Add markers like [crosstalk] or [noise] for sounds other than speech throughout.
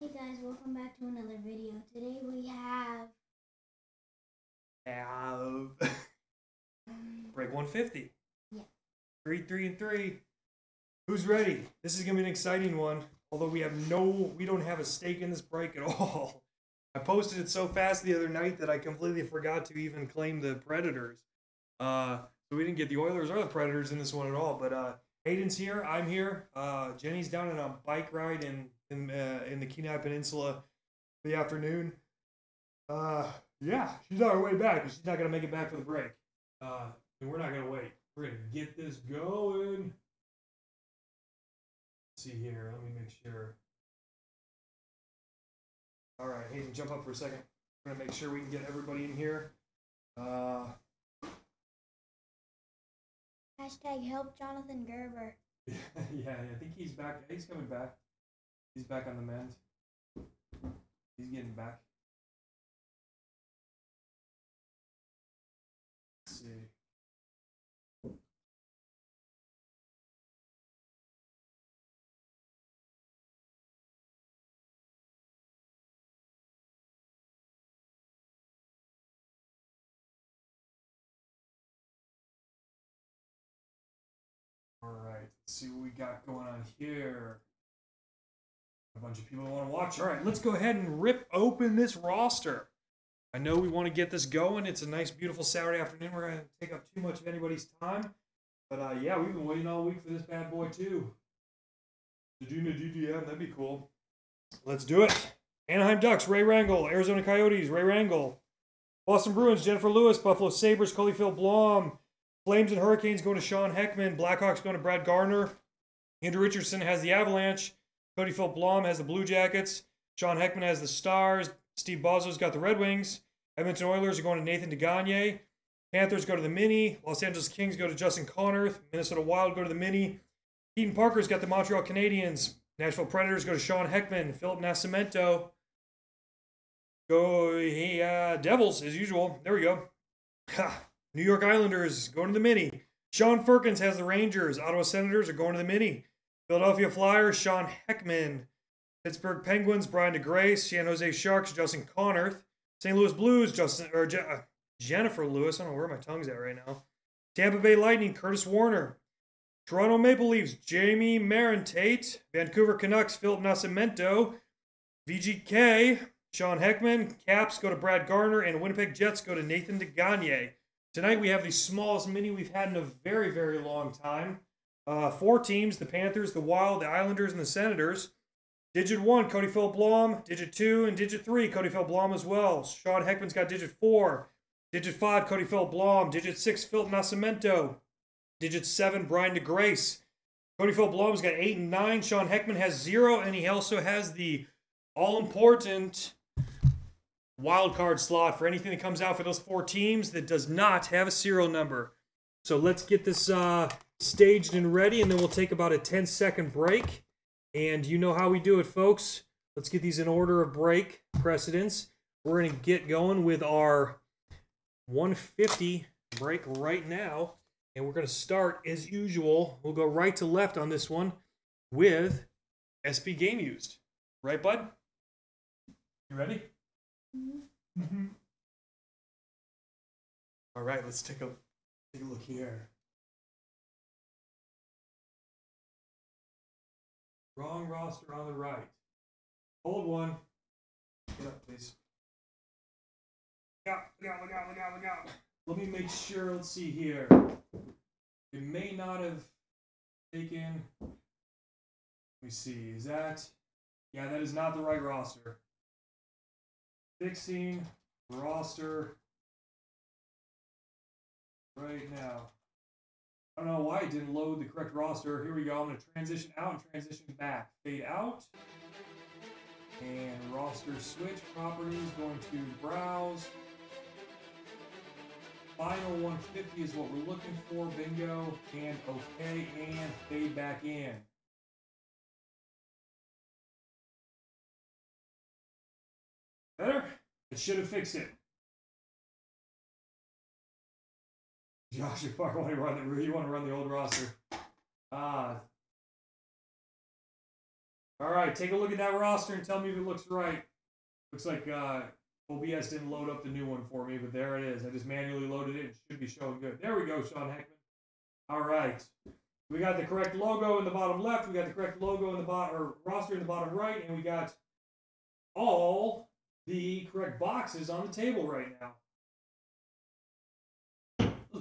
Hey guys, welcome back to another video. Today we have Have break 150. Yeah. Three, three, and three. Who's ready? This is gonna be an exciting one. Although we have no, we don't have a stake in this break at [laughs] all. I posted it so fast the other night that I completely forgot to even claim the Predators. Uh, so we didn't get the Oilers or the Predators in this one at all. But uh, Hayden's here. I'm here. Uh, Jenny's down on a bike ride in in uh, in the Kenai Peninsula for the afternoon. Uh, yeah, she's on her way back, but she's not gonna make it back for the break. Uh, and we're not gonna wait. We're gonna get this going. Let's see here. Let me make sure. All right, Hayden, jump up for a second. We're gonna make sure we can get everybody in here. Uh, hashtag help Jonathan Gerber. [laughs] yeah, I think he's back. He's coming back. He's back on the mend. He's getting back. Let's see. All right, let's see what we got going on here. A bunch of people want to watch. All right, let's go ahead and rip open this roster. I know we want to get this going. It's a nice, beautiful Saturday afternoon. We're going to take up too much of anybody's time. But uh, yeah, we've been waiting all week for this bad boy, too. Zadina DDM, that'd be cool. Let's do it. Anaheim Ducks, Ray Rangel. Arizona Coyotes, Ray Rangel. Boston Bruins, Jennifer Lewis. Buffalo Sabres, Phil Blom. Flames and Hurricanes going to Sean Heckman. Blackhawks going to Brad Garner. Andrew Richardson has the Avalanche. Cody Phil Blom has the Blue Jackets. Sean Heckman has the Stars. Steve Bozzo's got the Red Wings. Edmonton Oilers are going to Nathan DeGagne. Panthers go to the Mini. Los Angeles Kings go to Justin Connerth. Minnesota Wild go to the Mini. Keaton Parker's got the Montreal Canadiens. Nashville Predators go to Sean Heckman. Philip Nascimento. Go he, uh, Devils, as usual. There we go. Ha. New York Islanders going to the Mini. Sean Firkins has the Rangers. Ottawa Senators are going to the Mini. Philadelphia Flyers, Sean Heckman. Pittsburgh Penguins, Brian DeGrace. San Jose Sharks, Justin Connerth. St. Louis Blues, Justin or Je- uh, Jennifer Lewis. I don't know where my tongue's at right now. Tampa Bay Lightning, Curtis Warner. Toronto Maple Leafs, Jamie Marin Tate. Vancouver Canucks, Philip Nascimento. VGK, Sean Heckman. Caps go to Brad Garner. And Winnipeg Jets go to Nathan DeGagne. Tonight we have the smallest mini we've had in a very, very long time. Uh, four teams the Panthers, the Wild, the Islanders, and the Senators. Digit one, Cody Phil Blom. Digit two and digit three, Cody Phil Blom as well. Sean Heckman's got digit four. Digit five, Cody Phil Blom. Digit six, Phil Nascimento. Digit seven, Brian DeGrace. Cody Phil Blom's got eight and nine. Sean Heckman has zero, and he also has the all important wild card slot for anything that comes out for those four teams that does not have a serial number. So let's get this uh, staged and ready, and then we'll take about a 10 second break. And you know how we do it, folks. Let's get these in order of break precedence. We're going to get going with our 150 break right now. And we're going to start as usual. We'll go right to left on this one with SP Game Used. Right, bud? You ready? Mm-hmm. All right, let's take a take a look here. Wrong roster on the right. Hold one. Get up, please. Look out, look out, look out, look out, look out. Let me make sure. Let's see here. It may not have taken. Let me see. Is that? Yeah, that is not the right roster. Fixing roster right now. I don't know why it didn't load the correct roster. Here we go. I'm going to transition out and transition back. Fade out. And roster switch properties. Going to browse. Final 150 is what we're looking for. Bingo. And OK. And fade back in. Better? It should have fixed it. Josh, [laughs] you want to run the you want to run the old roster. Ah, All right, take a look at that roster and tell me if it looks right. Looks like uh, OBS didn't load up the new one for me, but there it is. I just manually loaded it. It should be showing good. There we go, Sean Heckman. All right. We got the correct logo in the bottom left. We got the correct logo in the bottom or roster in the bottom right, and we got all the correct boxes on the table right now.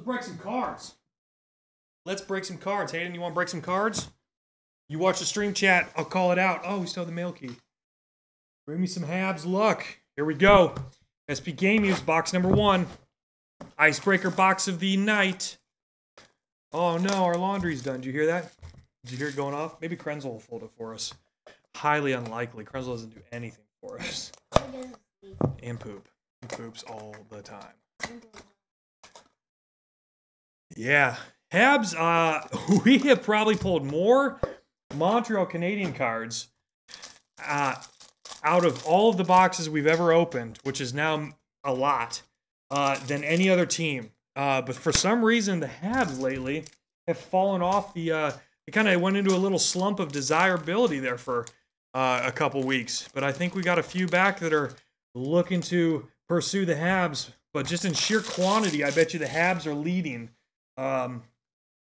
Let's break some cards. Let's break some cards. Hayden, you want to break some cards? You watch the stream chat. I'll call it out. Oh, we still have the mail key. Bring me some Habs luck. Here we go. SP Game Use box number one. Icebreaker box of the night. Oh no, our laundry's done. Did you hear that? Did you hear it going off? Maybe Krenzel will fold it for us. Highly unlikely. Krenzel doesn't do anything for us. He doesn't sleep. And poop. He poops all the time. Yeah. Habs, uh, [laughs] we have probably pulled more Montreal Canadian cards uh, out of all of the boxes we've ever opened, which is now a lot, uh, than any other team. Uh, but for some reason, the Habs lately have fallen off the. Uh, they kind of went into a little slump of desirability there for uh, a couple weeks. But I think we got a few back that are looking to pursue the Habs. But just in sheer quantity, I bet you the Habs are leading um,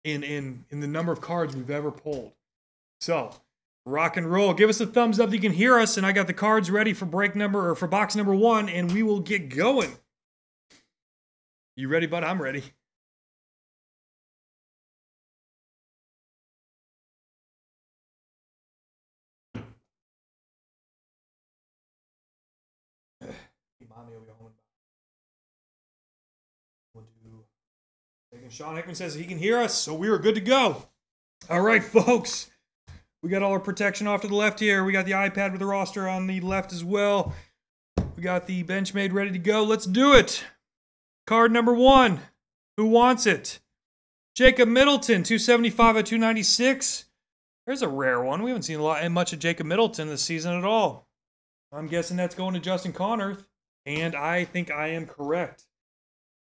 in in in the number of cards we've ever pulled. So rock and roll. Give us a thumbs up. if You can hear us, and I got the cards ready for break number or for box number one, and we will get going. You ready, bud? I'm ready. And Sean Heckman says he can hear us, so we are good to go. All right, [laughs] folks. We got all our protection off to the left here. We got the iPad with the roster on the left as well. We got the bench made ready to go. Let's do it. Card number one. Who wants it? Jacob Middleton, 275 at 296. There's a rare one. We haven't seen a lot and much of Jacob Middleton this season at all. I'm guessing that's going to Justin Connerth, and I think I am correct.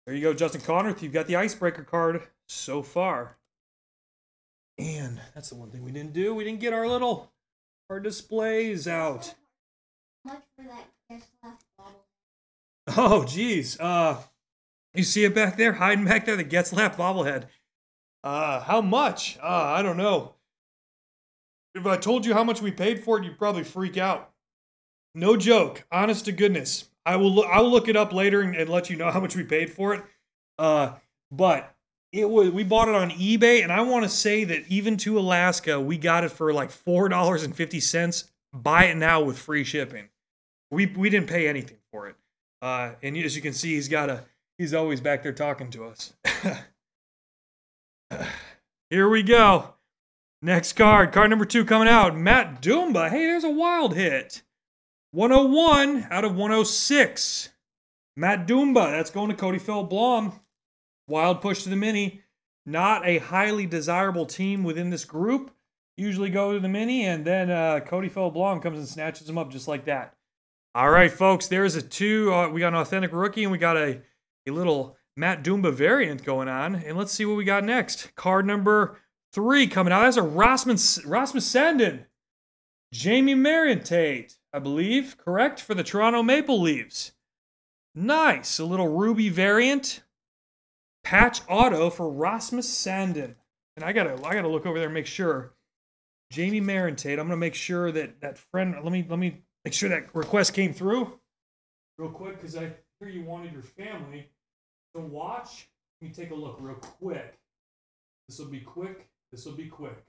There you go, Justin Connerth. You've got the icebreaker card so far. And that's the one thing we didn't do. We didn't get our little our displays out. Oh, geez. Uh, you see it back there, hiding back there, the gets bobblehead. Uh, how much? Uh, I don't know. If I told you how much we paid for it, you'd probably freak out. No joke, honest to goodness. I will. Look, I will look it up later and, and let you know how much we paid for it. Uh, but it was we bought it on eBay, and I want to say that even to Alaska, we got it for like four dollars and fifty cents. Buy it now with free shipping. We we didn't pay anything for it. Uh, and as you can see, he's got a he's always back there talking to us. [laughs] Here we go. Next card, card number two coming out. Matt Dumba. Hey, there's a wild hit. 101 out of 106. Matt Dumba. That's going to Cody Phil Blom. Wild push to the mini. Not a highly desirable team within this group. Usually go to the mini, and then uh, Cody Phil Blom comes and snatches them up just like that. All right, folks, there's a two. Uh, we got an authentic rookie, and we got a, a little Matt Dumba variant going on. And let's see what we got next. Card number three coming out. That's a Rasmus, Rasmus Sandin. Jamie Marientate, I believe, correct, for the Toronto Maple Leafs. Nice. A little Ruby variant. Patch auto for Rasmus Sandin. And I gotta I gotta look over there and make sure. Jamie Marientate. I'm gonna make sure that that friend let me let me make sure that request came through real quick because I hear you wanted your family to watch. Let me take a look real quick. This will be quick. This will be quick.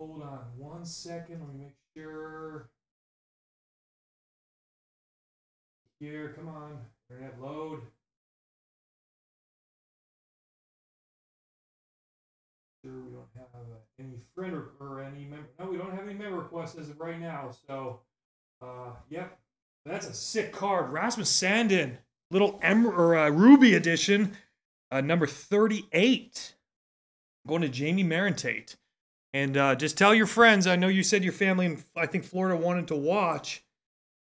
Hold on one second. Let me make sure. Here, come on. Internet load. Sure, we don't have uh, any friend or, any member. No, we don't have any member requests as of right now. So, uh, yep, that's a sick card. Rasmus Sandin, little em- or uh, Ruby edition, uh, number thirty-eight. Going to Jamie Marientate. And uh, just tell your friends. I know you said your family in I think Florida wanted to watch.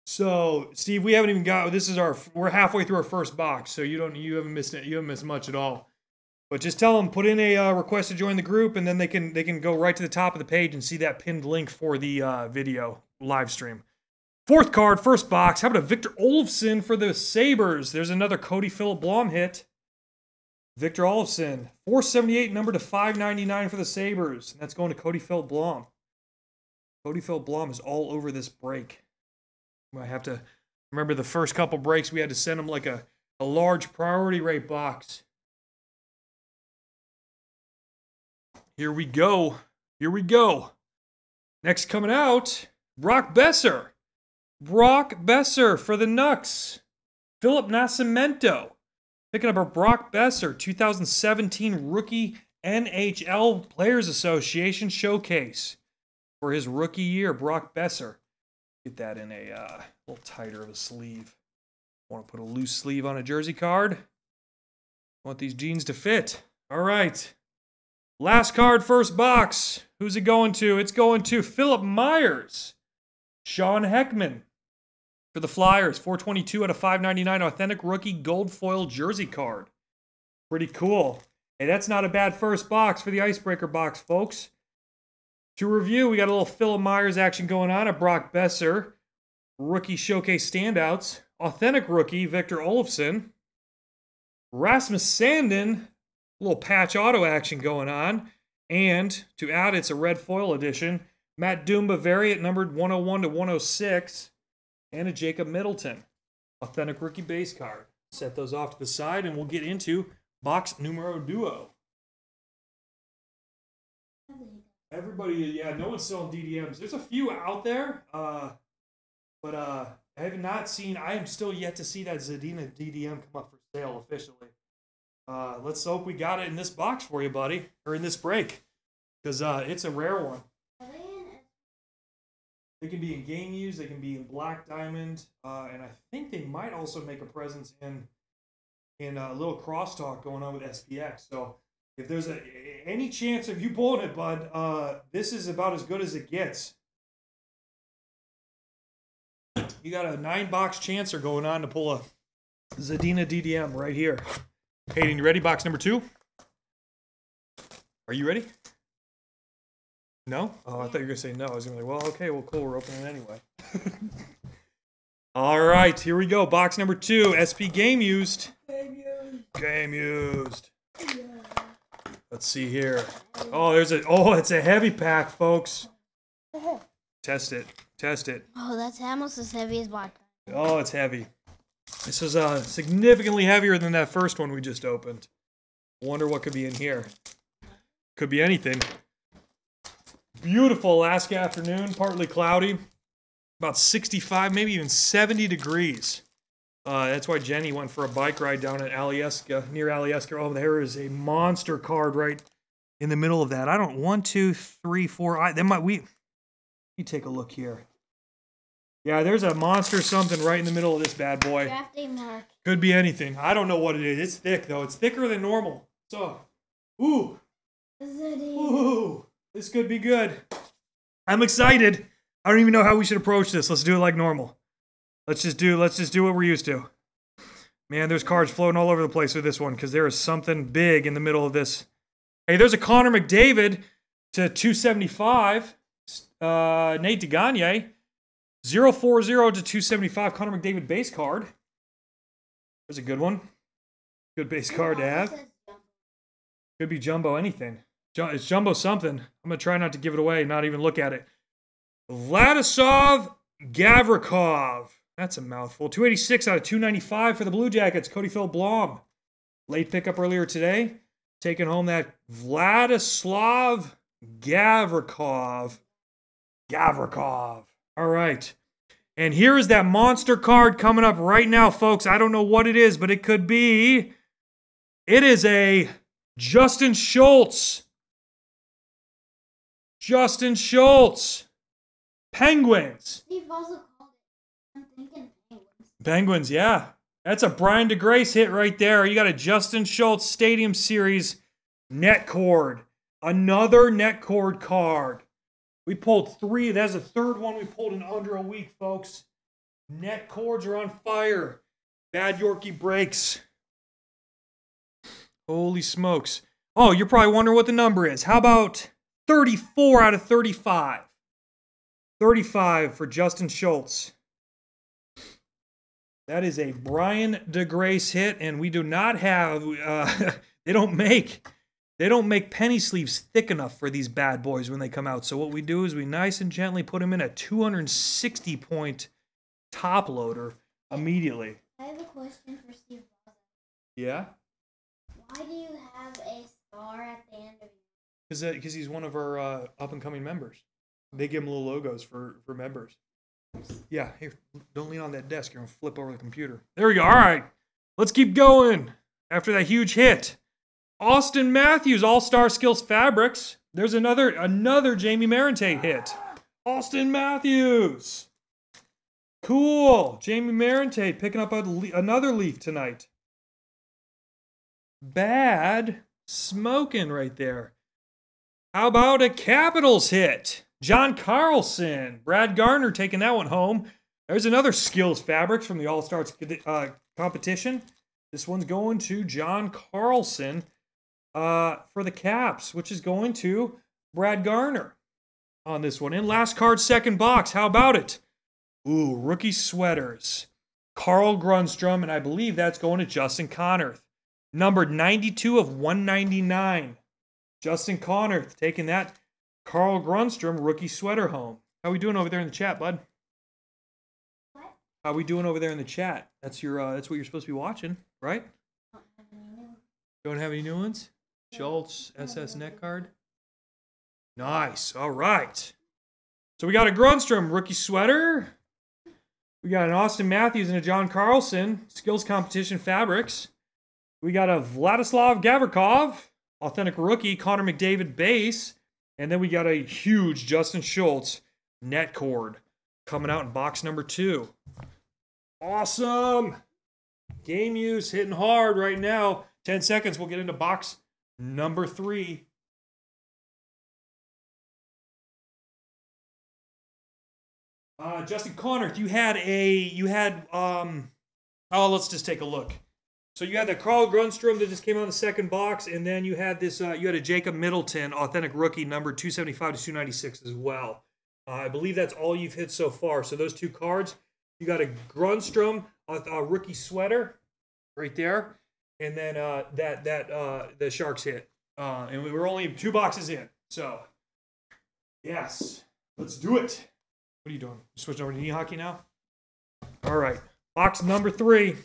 So Steve, we haven't even got. This is our. We're halfway through our first box, so you don't. You haven't missed it. You haven't missed much at all. But just tell them put in a uh, request to join the group, and then they can they can go right to the top of the page and see that pinned link for the uh, video live stream. Fourth card, first box. How about a Victor Olofsson for the Sabres? There's another Cody Philip Blom hit. Victor Olofsson, 478 number to 599 for the Sabres. And that's going to Cody Philip Blom. Cody Philip Blom is all over this break. I have to remember the first couple breaks we had to send him like a, a large priority rate box. Here we go. Here we go. Next coming out, Brock Boeser. Brock Boeser for the Nucks. Philip Nascimento. Picking up a Brock Boeser 2017 Rookie NHL Players Association Showcase for his rookie year. Brock Boeser. Get that in a uh, little tighter of a sleeve. Want to put a loose sleeve on a jersey card? Want these jeans to fit. All right. Last card, first box. Who's it going to? It's going to Philip Myers. Sean Heckman for the Flyers. 422 out of 599. Authentic rookie gold foil jersey card. Pretty cool. Hey, that's not a bad first box for the Icebreaker box, folks. To review, we got a little Phil Myers action going on at Brock Boeser. Rookie showcase standouts. Authentic rookie Victor Olofsson. Rasmus Sandin, a little patch auto action going on. And to add, it's a red foil edition. Matt Dumba variant numbered 101 to 106. And a Jacob Middleton. Authentic rookie base card. Set those off to the side and we'll get into box numero duo. Everybody, yeah, no one's selling DDMs. There's a few out there, uh, but uh, I have not seen. I am still yet to see that Zadina DDM come up for sale officially. Uh, let's hope we got it in this box for you, buddy, or in this break, because uh, it's a rare one. They can be in game use. They can be in black diamond, uh, and I think they might also make a presence in in a little crosstalk going on with SPX. So if there's a any chance of you pulling it, bud, uh, this is about as good as it gets. You got a nine box chancer going on to pull a Zadina DDM right here. Hayden, you ready? Box number two. Are you ready? No? Oh, I thought you were gonna say no. I was gonna be like, well, okay, well, cool. We're opening it anyway. All right, here we go. Box number two. SP game used. Game used. Game used. Yeah. Let's see here. Oh, there's a oh, it's a heavy pack, folks. [laughs] Test it. Test it. Oh, that's almost as heavy as vodka. Oh, it's heavy. This is uh significantly heavier than that first one we just opened. Wonder what could be in here. Could be anything. Beautiful Alaska afternoon, partly cloudy. About 65, maybe even 70 degrees. Uh, that's why Jenny went for a bike ride down at Alyeska, near Alyeska. Oh, there is a monster card right in the middle of that. I don't one, two, three, four. I that might we. Me take a look here. Yeah, there's a monster something right in the middle of this bad boy. Draft day mark. Could be anything. I don't know what it is. It's thick though. It's thicker than normal. So, ooh, ooh, this could be good. I'm excited. I don't even know how we should approach this. Let's do it like normal. Let's just do. Let's just do what we're used to. Man, there's cards floating all over the place with this one because there is something big in the middle of this. Hey, there's a Connor McDavid to 275. Uh, Nate DeGagne. 040 to 275 Connor McDavid base card. There's a good one. Good base card to have. Could be jumbo anything. It's jumbo something. I'm going to try not to give it away, not even look at it. Vladisov Gavrikov. That's a mouthful. 286 out of 295 for the Blue Jackets. Cody Phil Blom. Late pickup earlier today. Taking home that Vladislav Gavrikov. Gavrikov. All right. And here is that monster card coming up right now, folks. I don't know what it is, but it could be. It is a Justin Schultz. Justin Schultz. Penguins. Steve also called it. I'm thinking penguins. Penguins, yeah. That's a Brian DeGrace hit right there. You got a Justin Schultz Stadium Series net cord. Another net cord card. We pulled three. That's the third one we pulled in under a week, folks. Net cords are on fire. Bad Yorkie breaks. Holy smokes. Oh, you're probably wondering what the number is. How about 34 out of 35? 35 for Justin Schultz. That is a Brian DeGrace hit, and we do not have. Uh, [laughs] they don't make. They don't make penny sleeves thick enough for these bad boys when they come out. So what we do is we nice and gently put them in a 260 point top loader immediately. I have a question for Steve Yeah, Why do you have a star at the end of because because he's one of our uh, up and coming members. They give him little logos for for members. Yeah, here, don't lean on that desk. You're gonna flip over the computer. There we go. All right, let's keep going. After that huge hit, Austin Matthews, All Star Skills Fabrics. There's another another Jamie Marentate hit. Austin Matthews. Cool. Jamie Marentate picking up a another leaf tonight. Bad smoking right there. How about a Capitals hit? John Carlson, Brad Garner taking that one home. There's another skills fabrics from the All Stars uh, competition. This one's going to John Carlson uh, for the Caps, which is going to Brad Garner on this one. And last card, second box. How about it? Ooh, rookie sweaters. Carl Grundstrom, and I believe that's going to Justin Connorth. Numbered 92 of 199. Justin Connor taking that Carl Grundstrom rookie sweater home. How we doing over there in the chat, bud? What? How we doing over there in the chat? That's your uh, that's what you're supposed to be watching, right? Don't have any new. Ones? Schultz SS net card. Nice. All right. So we got a Grundstrom rookie sweater. We got an Austin Matthews and a John Carlson skills competition fabrics. We got a Vladislav Gavrikov authentic rookie Connor McDavid base, and then we got a huge Justin Schultz net cord coming out in box number two. Awesome. Game use hitting hard right now. 10 seconds, we'll get into box number three. Uh, Justin Connor, you had a, you had, um, oh, let's just take a look. So you had the Carl Grundstrom that just came out in the second box, and then you had this, uh, you had a Jacob Middleton authentic rookie number 275 to 296 as well. Uh, I believe that's all you've hit so far. So those two cards, you got a Grundstrom a, uh, rookie sweater right there, and then uh, that that uh, the Sharks hit, uh, and we were only two boxes in. So yes, let's do it. What are you doing? You switching over to knee hockey now? All right, box number three.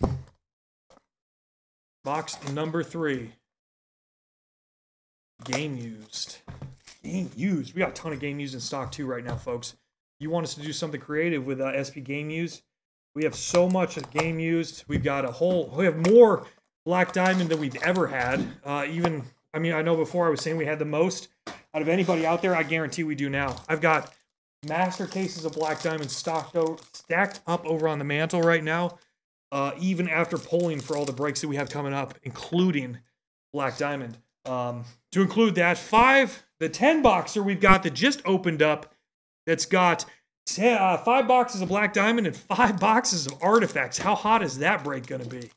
Box number three. Game used. Game used. We got a ton of game used in stock too right now, folks. You want us to do something creative with uh, SP Game Used? We have so much of game used. We've got a whole. We have more Black Diamond than we've ever had. Uh, even I mean, I know before I was saying we had the most out of anybody out there. I guarantee we do now. I've got master cases of Black Diamond stocked stacked up over on the mantle right now. Uh, even after pulling for all the breaks that we have coming up, including Black Diamond. Um, to include that, five, the 10 boxer we've got that just opened up that's got ten, uh, five boxes of Black Diamond and five [laughs] boxes of artifacts. How hot is that break going to be?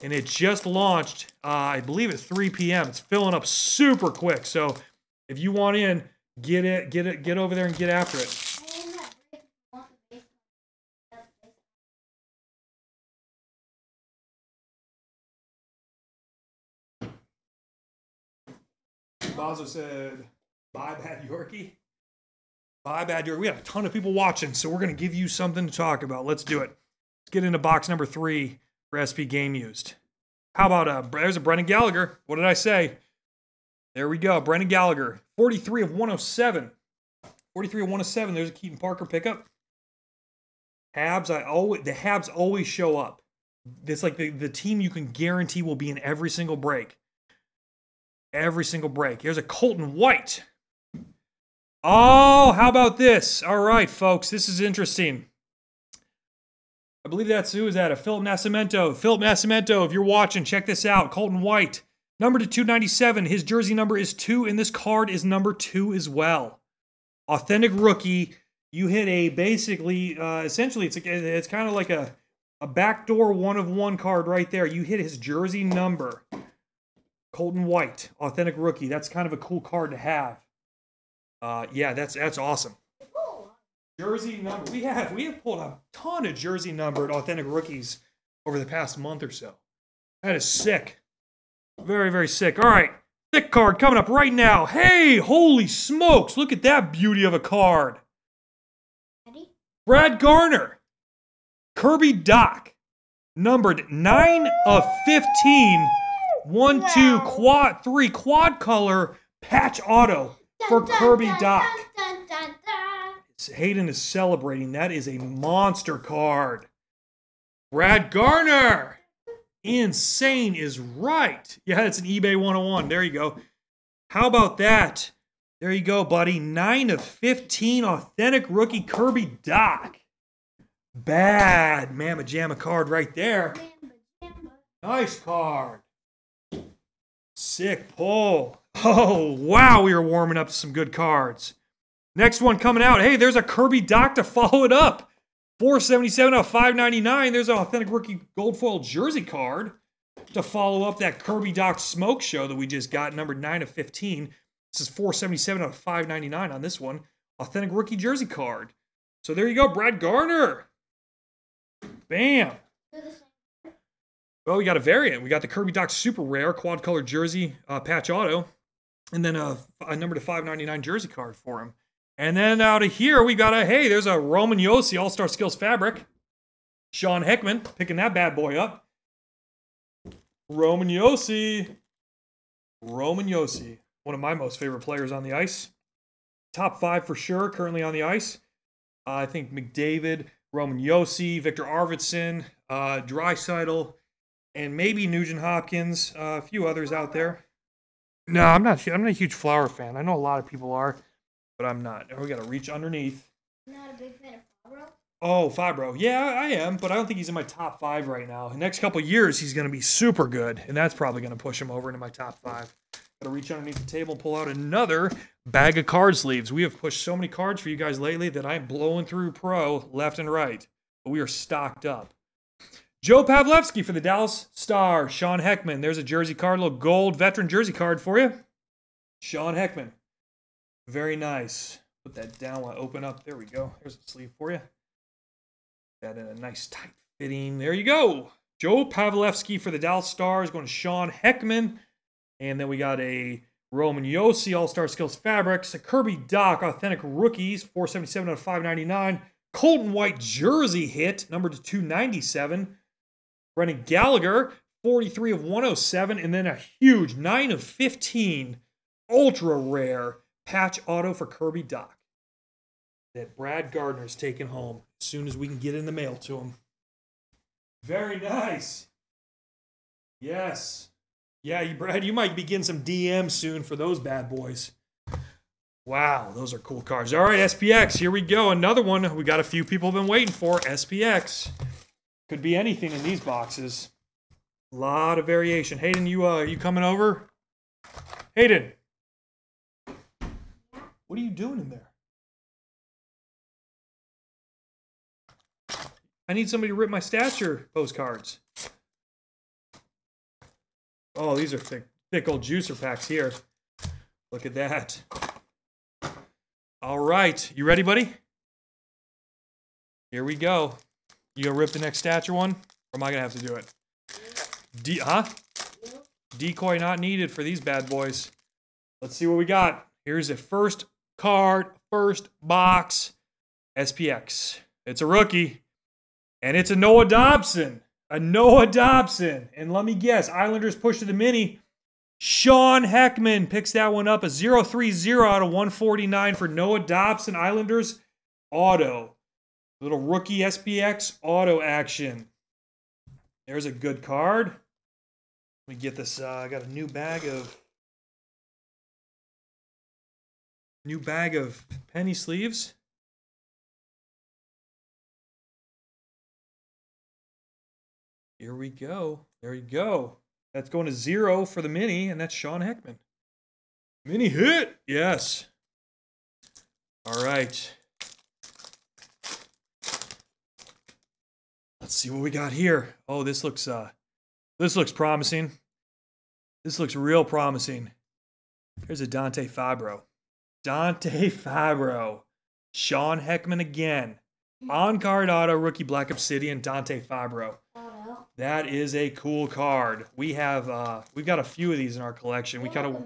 And it just launched, uh, I believe at 3 p.m. It's filling up super quick. So if you want in, get it, get it, get over there and get after it. Bazo said, bye, Bad Yorkie. Bye, Bad Yorkie. We got a ton of people watching, so we're going to give you something to talk about. Let's do it. Let's get into box number three for SP Game Used. How about, uh, there's a Brendan Gallagher. What did I say? There we go. Brendan Gallagher, 43 of 107. 43 of 107. There's a Keaton Parker pickup. Habs, I always the Habs always show up. It's like the, the team you can guarantee will be in every single break. Every single break. Here's a Colton White. Oh, how about this? All right, folks, this is interesting. I believe that's who is that? A Philip Nascimento. Philip Nascimento, if you're watching, check this out. Colton White, number to 297. His jersey number is two, and this card is number two as well. Authentic rookie. You hit a basically, uh, essentially, it's it's kind of like a a backdoor one of one card right there. You hit his jersey number. Colton White, authentic rookie. That's kind of a cool card to have. Uh, yeah, that's that's awesome. Jersey number. We have we have pulled a ton of jersey numbered authentic rookies over the past month or so. That is sick. Very very sick. All right, thick card coming up right now. Hey, holy smokes! Look at that beauty of a card. ready? Brad Garner, Kirby Dach, numbered 9 of 15, 1 2 quad 3 quad color patch auto for Dun, Kirby dun, Doc. Dun. Hayden is celebrating. That is a monster card. Brad Garner. Insane is right. Yeah, it's an eBay 101. There you go. How about that? There you go, buddy. 9 of 15 authentic rookie Kirby Dach. Bad Mamma Jamma card right there. Nice card. Sick pull. Oh, wow. We are warming up to some good cards. Next one coming out. Hey, there's a Kirby Dach to [laughs] follow it up. 477 out of 599. There's an authentic rookie gold foil jersey card to follow up that Kirby Dach smoke show that we just got, number 9 of 15. This is 477 out of 599 on this one. Authentic rookie jersey card. So there you go, Brad Garner. Bam. Well, we got a variant. We got the Kirby Dach Super Rare quad color jersey uh, patch auto, and then a, a number to 599 jersey card for him. And then out of here, we got a hey, there's a Roman Josi All Star Skills fabric. Sean Heckman picking that bad boy up. Roman Josi. Roman Josi, one of my most favorite players on the ice. Top five for sure, currently on the ice. Uh, I think McDavid, Roman Josi, Victor Arvidsson, uh, Draisaitl, and maybe Nugent Hopkins, uh, a few others out there. No, I'm not. I'm not a huge Flower fan. I know a lot of people are, but I'm not. We got to reach underneath. Not a big fan of Fabbro. Oh, Fabbro. Yeah, I am, but I don't think he's in my top five right now. The next couple years, he's going to be super good, and that's probably going to push him over into my top five. Got to reach underneath the table pull out another bag of card sleeves. We have pushed so many cards for you guys lately that I'm blowing through pro left and right, but we are stocked up. Joe Pavelski for the Dallas Star. Sean Heckman. There's a jersey card, little gold veteran jersey card for you. Sean Heckman. Very nice. Put that down while I open up. There we go. Here's a sleeve for you. That in a nice tight fitting. There you go. Joe Pavelski for the Dallas Stars going to Sean Heckman. And then we got a Roman Josi All Star Skills Fabrics, a Kirby Dach Authentic Rookies, 477 out of 599. Colton White Jersey hit, number to 297. Brendan Gallagher, 43 of 107. And then a huge 9 of 15 ultra rare patch auto for Kirby Dach that Brad Gardner's taking home as soon as we can get in the mail to him. Very nice. Yes. Yeah, you, Brad, you might be getting some DMs soon for those bad boys. Wow, those are cool cards. All right, SPX, here we go. Another one we got a few people have been waiting for. SPX. Could be anything in these boxes. A lot of variation. Hayden, you uh you coming over? Hayden. What are you doing in there? I need somebody to rip my stature postcards. Oh, these are thick, thick old juicer packs here. Look at that. All right, you ready, buddy? Here we go. You gonna rip the next stature one, or am I gonna have to do it? De- huh? Decoy not needed for these bad boys. Let's see what we got. Here's a first card, first box, SPX. It's a rookie, and it's a Noah Dobson. A Noah Dobson. And let me guess, Islanders push to the mini. Sean Heckman picks that one up. A 030 out of 149 for Noah Dobson. Islanders auto. Little rookie SPX auto action. There's a good card. Let me get this. Uh, I got a new bag of new bag of penny sleeves. Here we go. There you go. That's going to zero for the mini, and that's Sean Heckman. Mini hit. Yes. All right. Let's see what we got here. Oh, this looks uh this looks promising. This looks real promising. Here's a Dante Fabbro. Dante [laughs] Fabbro. Sean Heckman again. On card auto rookie Black Obsidian Dante Fabbro. That is a cool card. We have uh we've got a few of these in our collection. We kind of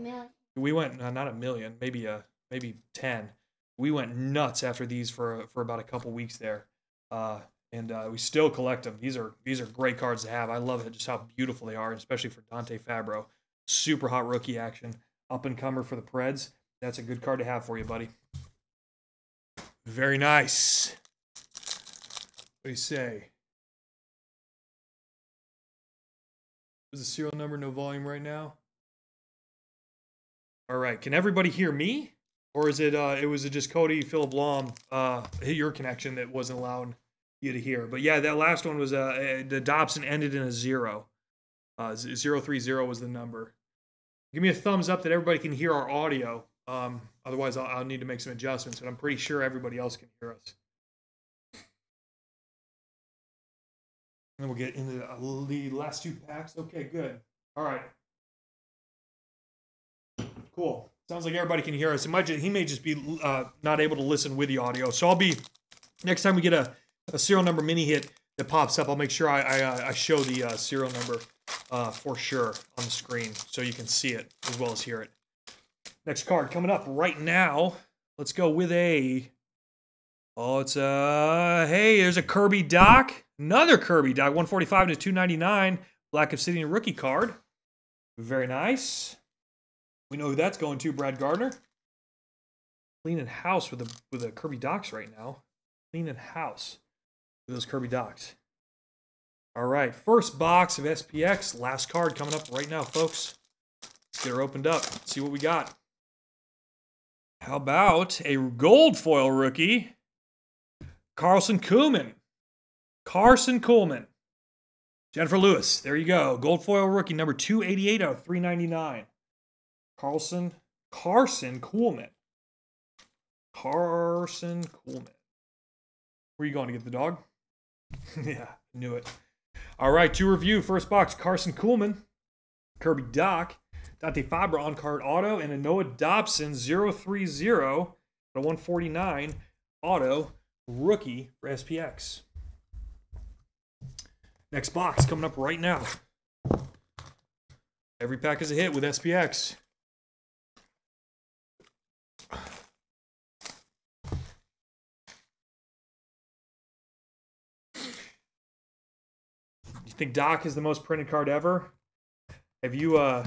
we went uh, not a million, maybe a maybe 10. We went nuts after these for for about a couple weeks there. Uh and uh, we still collect them. These are these are great cards to have. I love it just how beautiful they are, especially for Dante Fabbro. Super hot rookie action. Up and comer for the Preds. That's a good card to have for you, buddy. Very nice. What do you say? Is the serial number no volume right now? All right. Can everybody hear me? Or is it uh it was it just Cody Philip Lom uh your connection that wasn't allowing you to hear. But yeah, that last one was uh uh, the Dobson ended in a zero. Uh zero three zero was the number. Give me a thumbs up that everybody can hear our audio. Um otherwise I'll, I'll need to make some adjustments, but I'm pretty sure everybody else can hear us. And we'll get into the, last two packs. Okay, good. All right. Cool. Sounds like everybody can hear us. It might ju- he may just be uh, not able to listen with the audio. So I'll be next time we get a, a serial number mini hit that pops up. I'll make sure I I, uh, I show the uh, serial number uh, for sure on the screen so you can see it as well as hear it. Next card coming up right now. Let's go with a. Oh, it's a. hey, there's a Kirby Dach. Another Kirby Dach, 145 to 299. Black Obsidian rookie card. Very nice. We know who that's going to, Brad Gardner. Cleaning house with the with the Kirby Dachs right now. Cleaning house those Kirby Dachs. All right, first box of SPX. Last card coming up right now, folks. Let's get her opened up. See what we got. How about a gold foil rookie? Carlson Kuhlman. Karson Kuhlman. Jennifer Lewis. There you go. Gold foil rookie number 288 out of 399. Carlson Karson Kuhlman. Karson Kuhlman. Where are you going to get the dog? [laughs] yeah, knew it. All right, to review. First box, Karson Kuhlman, Kirby Dach, Dante Fabbro on card auto, and a Noah Dobson 030 to 149 auto rookie for SPX. Next box coming up right now. Every pack is a hit with SPX. You think Dach is the most printed card ever? Have you uh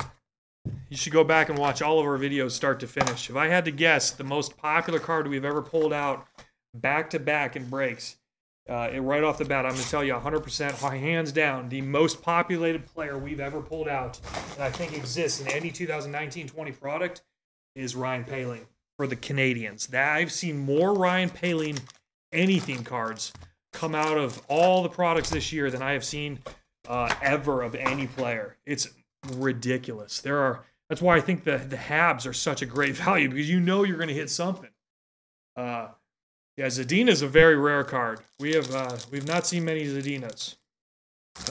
you should go back and watch all of our videos start to finish. If I had to guess, the most popular card we've ever pulled out back to back in breaks, uh, and right off the bat, I'm going to tell you 100%, hands down, the most populated player we've ever pulled out, and I think exists in any 2019-20 product, is Ryan Poehling for the Canadiens. That I've seen more Ryan Poehling anything cards come out of all the products this year than I have seen uh, ever of any player. It's ridiculous. There are that's why I think the the Habs are such a great [laughs] value because you know you're going to hit something. Uh, yeah, Zadina is a very rare card. We have uh, we've not seen many Zadinas.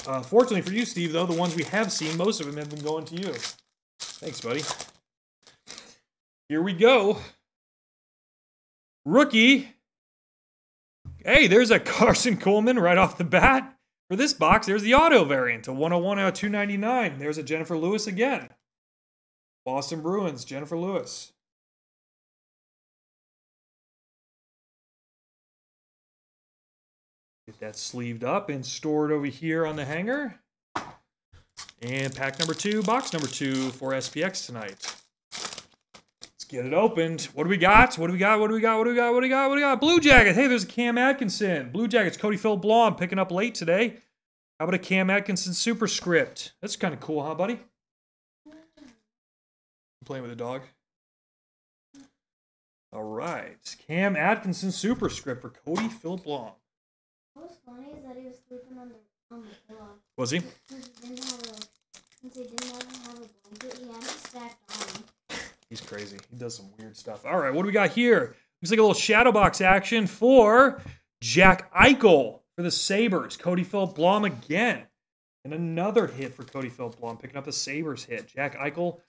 Uh, fortunately for you, Steve, though, the ones we have seen, most of them have been going to you. Thanks, buddy. Here we go. Rookie. Hey, there's a [laughs] Karson Kuhlman right off the bat. For this box, there's the auto variant, a 101 out of 299. There's a Jennifer Lewis again. Boston Bruins, Jennifer Lewis. Get that sleeved up and stored over here on the hanger. And pack number two, box number two for SPX tonight. Get it opened. What do we got? What do we got? What do we got? What do we got? What do we got? What do we got? Blue Jackets. Hey, there's a Cam Atkinson. Blue Jackets, Cody Phil Blom picking up late today. How about a Cam Atkinson superscript? That's kind of cool, huh, buddy? playing with a dog. All right. Cam Atkinson superscript for Cody Phil Blom. What's funny is that he was sleeping on the on the pillow. Was he? Since he didn't have a since he didn't have, have a blanket, he had it stacked on him. He's crazy. He does some weird stuff. All right, what do we got here? Looks like a little shadow box action for Jack Eichel for the Sabres. Cody Phil Blom again. And another hit for Cody Philip Blum, picking up the Sabres hit. Jack Eichel,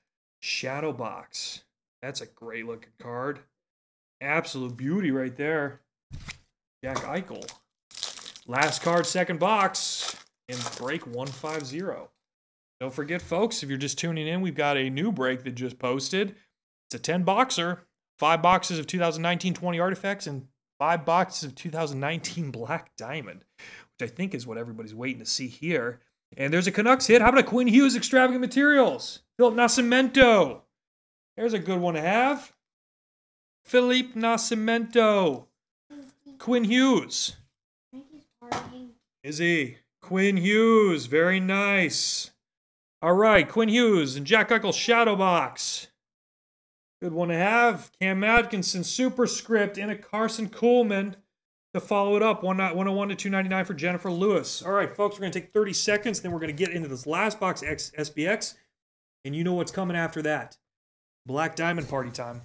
Shadow Box. That's a great looking card. Absolute beauty right there. Jack Eichel. Last card, second box, in break 150. Don't forget, folks, if you're just tuning in, we've got a new break that just posted. It's a 10 boxer, five boxes of 2019 20 artifacts, and five boxes of 2019 Black Diamond, which I think is what everybody's waiting to see here. And there's a Canucks hit. How about a Quinn Hughes Extravagant Materials? Philip Nascimento. There's a good one to have. Philippe Nascimento. Quinn Hughes. Is he? Quinn Hughes. Very nice. All right, Quinn Hughes and Jack Eichel Shadow Box. Good one to have. Cam Atkinson Superscript and a Karson Kuhlman to follow it up. 101 to 299 for Jennifer Lewis. All right, folks, we're going to take 30 seconds. Then we're going to get into this last box X SPX. And you know what's coming after that. Black Diamond Party time.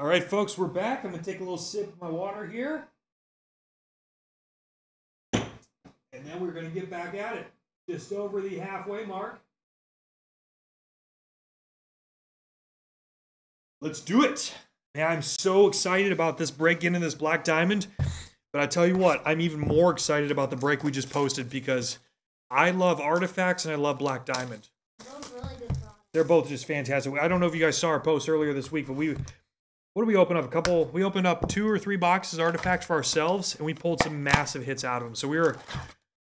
All right, folks, we're back. I'm going to take a little sip of my water here. And then we're going to get back at it. Just over the halfway mark. Let's do it. Man, I'm so excited about this break into this Black Diamond. But I tell you what, I'm even more excited about the break we just posted because I love artifacts and I love Black Diamond. Those really good. They're both just fantastic. I don't know if you guys saw our post earlier this week, but we what do we open up? A couple. We opened up two or three boxes of artifacts for ourselves, and we pulled some massive hits out of them. So we were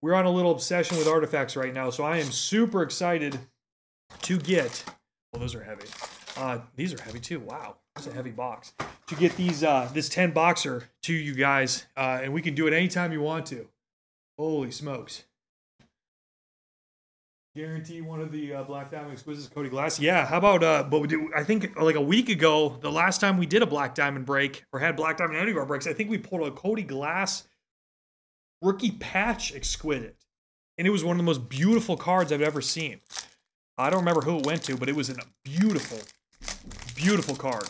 we're on a little obsession with artifacts right now. So I am super excited to get. Well, those are heavy. Uh, these are heavy too. Wow, it's a heavy box. To get these uh, this ten boxer to you guys, uh, and we can do it anytime you want to. Holy smokes! Guarantee one of the uh, Black Diamond Exquisites, Cody Glass. Yeah, how about uh? But we do, I think like a week ago, the last time we did a Black Diamond break or had Black Diamond any of our breaks, I think we pulled a Cody Glass rookie patch exquisite, and it was one of the most beautiful cards I've ever seen. I don't remember who it went to, but it was a beautiful, beautiful card.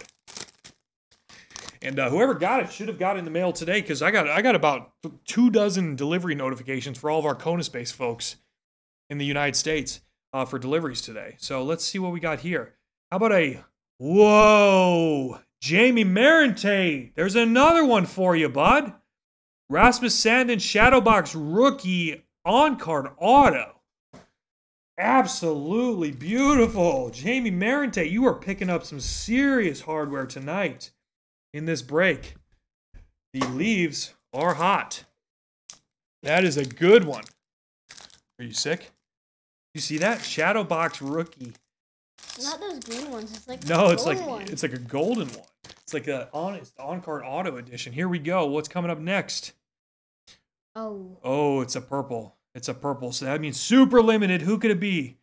And uh, whoever got it should have got it in the mail today because I got I got about two dozen delivery notifications for all of our Kona Space folks in the United States uh, for deliveries today. So let's see what we got here. How about a whoa, Jamie Marinte? There's another one for you, bud. Rasmus Sandin Shadowbox rookie on card auto. Absolutely beautiful. Jamie Marinte, you are picking up some serious hardware tonight in this break. The leaves are hot. That is a good one. Are you sick? You see that? Shadowbox rookie. Not those green ones. It's like No, it's like one. it's like a golden one. It's like a on it's on card auto edition. Here we go. What's coming up next? oh, Oh, it's a purple. It's a purple. So that means super limited. Who could it be?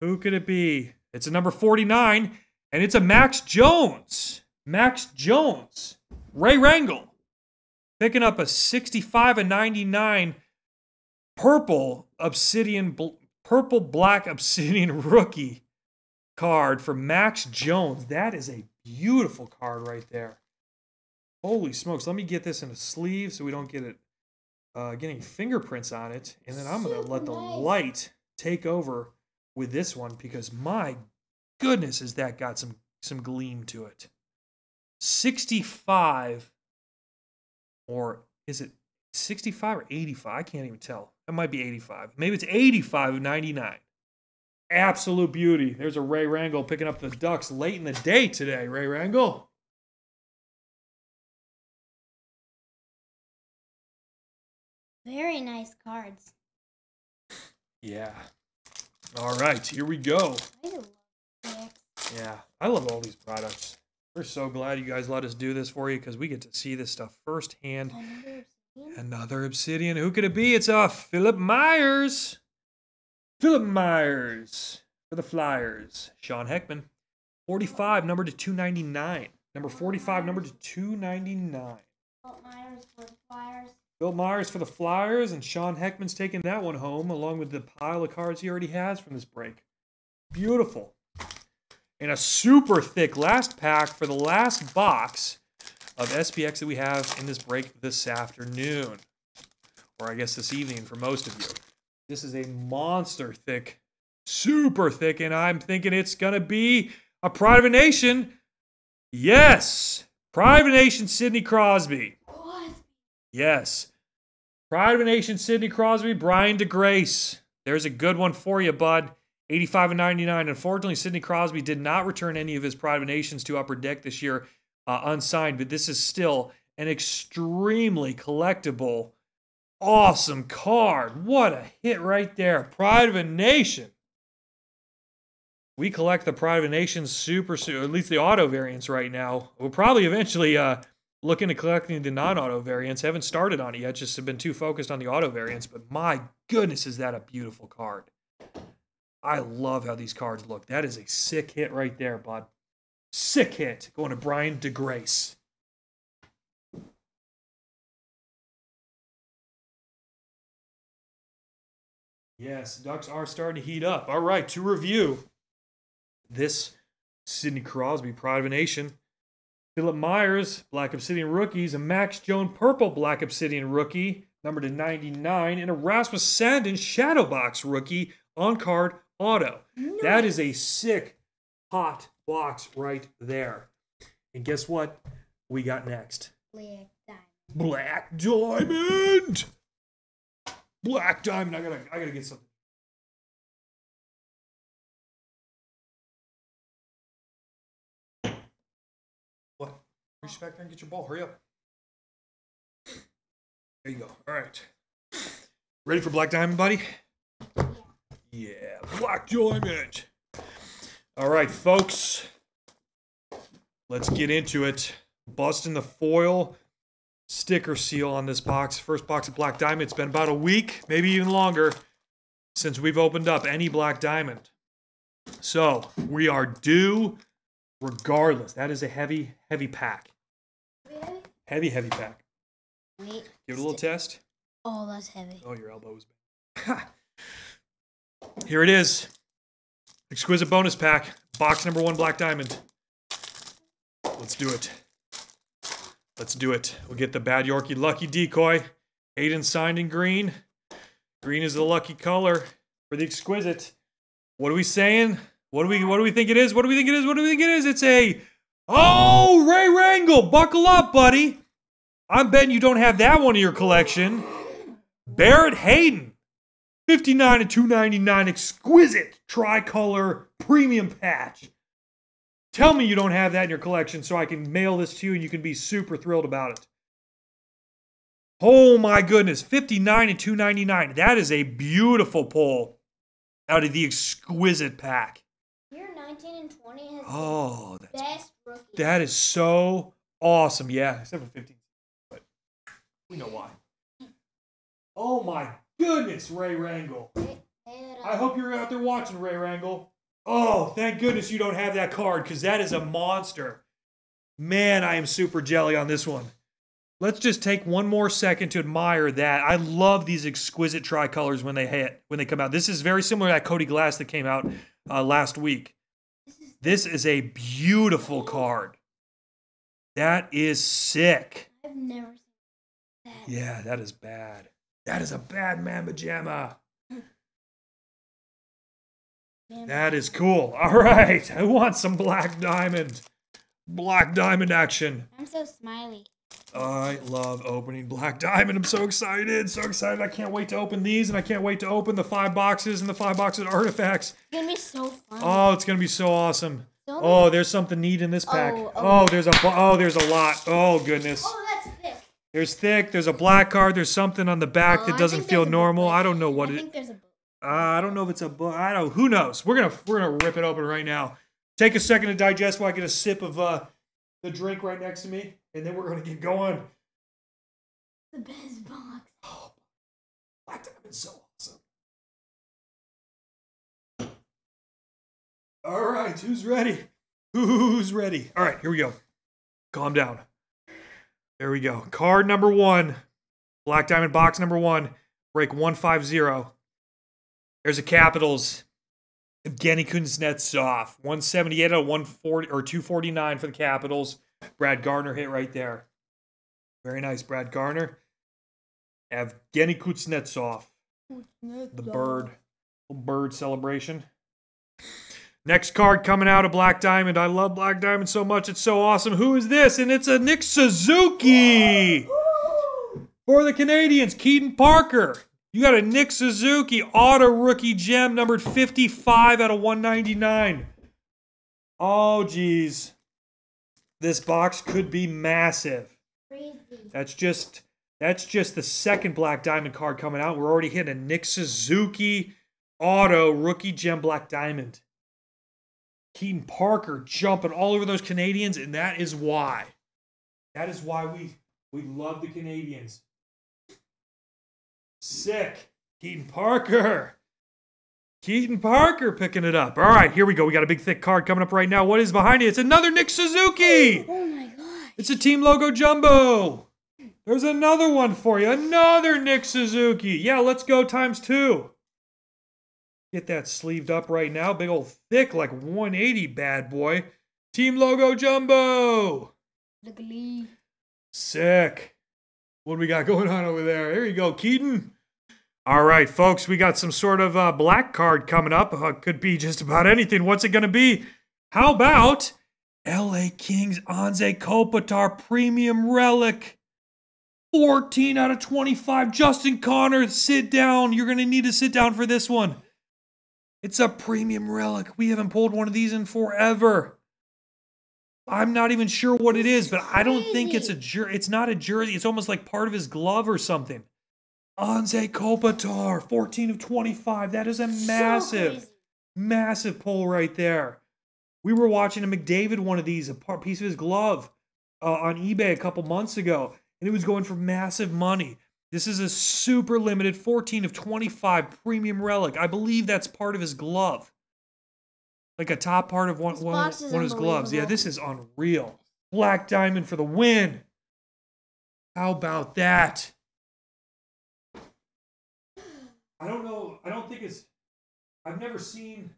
Who could it be? It's a number 49, and it's a Max Jones. Max Jones. Ray Rangel. Picking up a 65 and 99 purple obsidian, bl- purple black obsidian [laughs] rookie card for Max Jones. That is a beautiful card right there. Holy smokes. Let me get this in a sleeve so we don't get it uh, getting fingerprints on it. And then I'm going to let the light take over with this one because my goodness, has that got some, some gleam to it. 65 or is it 65 or 85? I can't even tell. That might be 85. Maybe it's 85 of 99. Absolute beauty. There's a Ray Rangel picking up the Ducks late in the day today. Ray Rangel. Very nice cards. Yeah. All right, here we go. I do love six. Yeah, I love all these products. We're so glad you guys let us do this for you because we get to see this stuff firsthand. Another obsidian. Who could it be? It's uh Philip Myers. Philip Myers for the Flyers. Sean Heckman. 45, number to 299. Number 45, number to 299. Walt Myers for the Flyers. Phil Myers for the Flyers, and Sean Heckman's taking that one home along with the pile of cards he already has from this break. Beautiful. And a super thick last pack for the last box of SPX that we have in this break this afternoon. Or I guess this evening for most of you. This is a monster thick, super thick, and I'm thinking it's going to be a Pride of a Nation. Yes! Pride of a Nation Sidney Crosby. What? Yes. Pride of a Nation, Sidney Crosby, Brian DeGrace. There's a good one for you, bud. 85 and 99. Unfortunately, Sidney Crosby did not return any of his Pride of Nations to Upper Deck this year uh, unsigned, but this is still an extremely collectible, awesome card. What a hit right there. Pride of a Nation. We collect the Pride of a Nation super, su- at least the auto variants right now. We'll probably eventually uh, look into collecting the non-auto variants. Haven't started on it yet, just have been too focused on the auto variants. But my goodness, is that a beautiful card. I love how these cards look. That is a sick hit right there, bud. Sick hit. Going to Brian DeGrace. Yes, Ducks are starting to heat up. All right, to review this Sidney Crosby, Pride of a Nation. Philip Myers, Black Obsidian rookies, a Max Jones purple Black Obsidian rookie, number to 99, and a Rasmus Sandin Shadow Box rookie on card auto. That is a sick, hot box right there. And guess what we got next? Black Diamond. Black Diamond! Black Diamond. I gotta I gotta get something. What? Reach back there and get your ball. Hurry up. There you go. All right. Ready for Black Diamond, buddy? Yeah, Black Diamond. All right, folks. Let's get into it. Busting the foil sticker seal on this box. First box of Black Diamond. It's been about a week, maybe even longer, since we've opened up any Black Diamond. So we are due regardless. That is a heavy, heavy pack. Really? Heavy, heavy pack. Wait. Give it a little test. Oh, that's heavy. Oh, your elbow's bad. [laughs] Here it is. Exquisite bonus pack. Box number one, Black Diamond. Let's do it. Let's do it. We'll get the Bad Yorkie Lucky Decoy. Hayden signed in green. Green is the lucky color for the exquisite. What are we saying? What do we what do we think it is? What do we think it is? What do we think it is? It's a Oh, Ray Rangel, Buckle up, buddy. I'm betting you don't have that one in your collection. Barrett Hayton. 59 and 299 exquisite tricolor premium patch. Tell me you don't have that in your collection so I can mail this to you and you can be super thrilled about it. Oh my goodness, 59 and 299. That is a beautiful pull out of the exquisite pack. Year 19 and 20 has Oh, the that's, best rookie. that is so awesome. Yeah, except for 15. But we know why. Oh my goodness, Ray Rangel. Say- say that I hope you're out there watching, Ray Rangel. Oh, thank goodness you don't have that card because that is a monster. Man, I am super jelly on this one. Let's just take one more second to admire that. I love these exquisite tricolors when they hit, when they come out. This is very similar to that Cody Glass that came out uh, last week. This is This is a beautiful card. That is sick. I've never seen that. Yeah, that is bad. That is a bad Mamba Jamma. That is cool. All right. I want some Black Diamond. Black Diamond action. I'm so smiley. I love opening Black Diamond. I'm so excited. So excited. I can't wait to open these and I can't wait to open the five boxes and the five boxes artifacts. It's gonna be so fun. Oh, it's going to be so awesome. So Oh, there's something neat in this pack. Oh, Oh, oh. there's a oh, there's a lot. Oh goodness. Oh. There's thick. There's a black card. There's something on the back Oh, that doesn't feel normal. I don't know what I it. think there's a book. Uh, I don't know if it's a book. I don't. Who knows? We're gonna we're gonna rip it open right now. Take a second to digest while I get a sip of uh the drink right next to me, and then we're gonna get going. The best box. Oh, Black Diamond's so awesome. All right, who's ready? Who's ready? All right, here we go. Calm down. There we go. Card number one. Black Diamond box number one. Break 150. There's a Capitals. Evgeny Kuznetsov. 178 out of 140 or 249 for the Capitals. Brad Garner hit right there. Very nice, Brad Garner. Evgeny Kuznetsov, the bird, little bird celebration. Next card coming out of Black Diamond. I love Black Diamond so much. It's so awesome. Who is this? And it's a Nick Suzuki for the Canadiens. Keaton Parker. You got a Nick Suzuki auto rookie gem numbered 55 out of 199. Oh, geez. This box could be massive. Crazy. That's just that's just the second black diamond card coming out. We're already hitting a Nick Suzuki auto rookie gem black diamond. Keaton Parker jumping all over those Canadiens, and that is why. That is why we we love the Canadiens. Sick. Keaton Parker. Keaton Parker picking it up. All right, here we go. We got a big thick card coming up right now. What is behind it? It's another Nick Suzuki. Oh my god. It's a team logo jumbo. There's another one for you. Another Nick Suzuki. Yeah, let's go times two. Get that sleeved up right now. Big old thick, like 180 bad boy. Team logo jumbo. The glee. Sick. What do we got going on over there? Here you go, Keaton. All right, folks, we got some sort of uh, black card coming up. Uh, could be just about anything. What's it going to be? How about LA Kings Anze Kopitar Premium Relic? 14 out of 25. Justin Connor, sit down. You're going to need to sit down for this one. It's a premium relic. We haven't pulled one of these in forever. I'm not even sure what it is, but I don't think it's a jer- it's not a jersey. It's almost like part of his glove or something. Anze Kopitar, 14 of 25. That is a massive, crazy. massive pull right there. We were watching a McDavid one of these, a part, piece of his glove, uh, on eBay a couple months ago, and it was going for massive money. This is a super limited 14 of 25 premium relic. I believe that's part of his glove. Like a top part of one, one, one of his gloves. Yeah, this is unreal. Black Diamond for the win. How about that? I don't know. I don't think it's. I've never seen.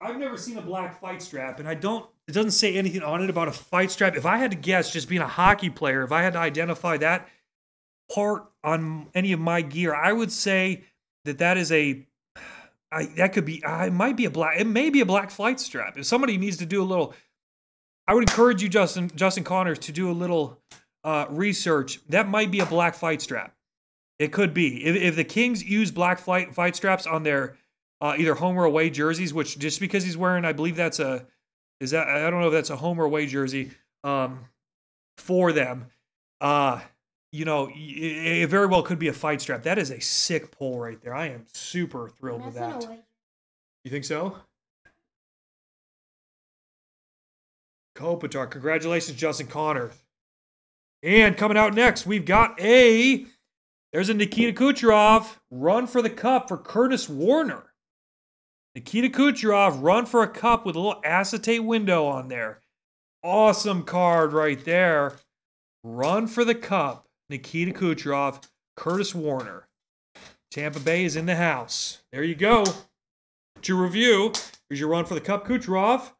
I've never seen a black fight strap, and I don't. It doesn't say anything on it about a fight strap. If I had to guess, just being a hockey player, if I had to identify that part on any of my gear, I would say that that is a. I, that could be. I might be a black. It may be a black flight strap. If somebody needs to do a little, I would encourage you, Justin Justin Connors, to do a little uh, research. That might be a black flight strap. It could be. If, if the Kings use black flight fight straps on their uh, either home or away jerseys, which just because he's wearing, I believe that's a is that I don't know if that's a home or away jersey um, for them. Uh, you know, it, it very well could be a fight strap. That is a sick pull right there. I am super thrilled with that. not a way. You think so? Kopitar. Congratulations, Justin Connor. And coming out next, we've got a there's a Nikita Kucherov run for the cup for Curtis Warner. Nikita Kucherov run for a cup with a little acetate window on there. Awesome card right there. Run for the cup. Nikita Kucherov, Curtis Warner. Tampa Bay is in the house. There you go. To review, here's your run for the Cup Kucherov,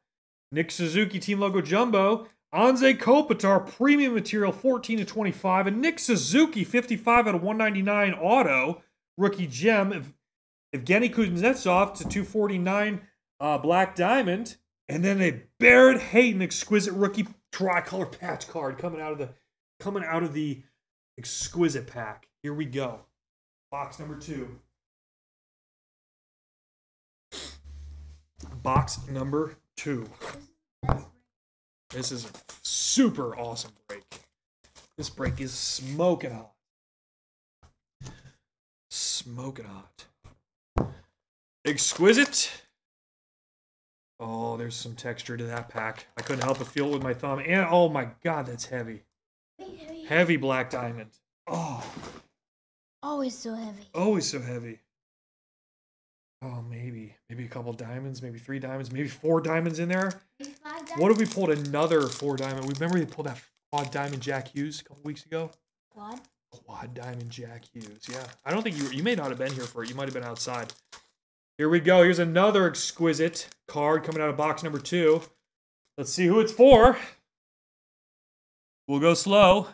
Nick Suzuki team logo jumbo, Anze Kopitar premium material 14 to 25, and Nick Suzuki 55 out of 199 auto rookie gem. Ev- Evgeny Kuznetsov to 249 uh, black diamond, and then a Barrett Hayton exquisite rookie tricolor patch card coming out of the coming out of the exquisite pack. Here we go. Box number two. Box number two. This is a super awesome break. This break is smoking hot. Smoking hot. Exquisite. Oh, there's some texture to that pack. I couldn't help but feel it with my thumb. And oh my god, that's heavy. Heavy black diamond. Oh, Always so heavy. always so heavy. Oh, maybe. Maybe a couple diamonds, maybe three diamonds, maybe four diamonds in there. Maybe What if we pulled another four diamond? We remember we pulled that quad diamond Jack Hughes a couple weeks ago. Quad? Quad diamond Jack Hughes. Yeah, I don't think you you may not have been here for it. You might have been outside. Here we go. Here's another exquisite card coming out of box number two. Let's see who it's for. We'll go slow.